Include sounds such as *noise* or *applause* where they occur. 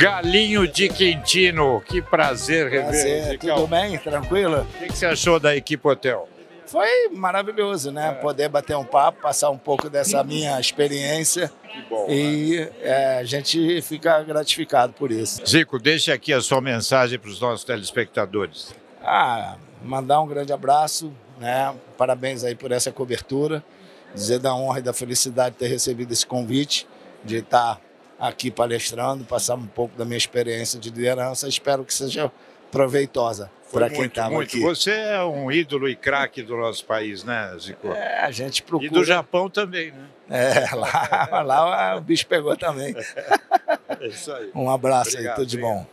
Galinho de Quintino, que prazer rever. Prazer, tudo bem? Tranquilo? O que que você achou da equipe hotel? Foi maravilhoso, né? Poder bater um papo, passar um pouco dessa minha experiência Que bom. e é, a gente fica gratificado por isso. Zico, deixe aqui a sua mensagem para os nossos telespectadores. Ah, mandar um grande abraço, né? Parabéns aí por essa cobertura. Dizer da honra e da felicidade de ter recebido esse convite, de estar aqui palestrando, passar um pouco da minha experiência de liderança. Espero que seja proveitosa para quem estava muito. aqui. Você é um ídolo e craque do nosso país, né, Zico? É, a gente procura. E do Japão também, né? É, *laughs* lá, lá o bicho pegou também. *laughs* É isso aí. Um abraço Obrigado, aí, tudo de bom.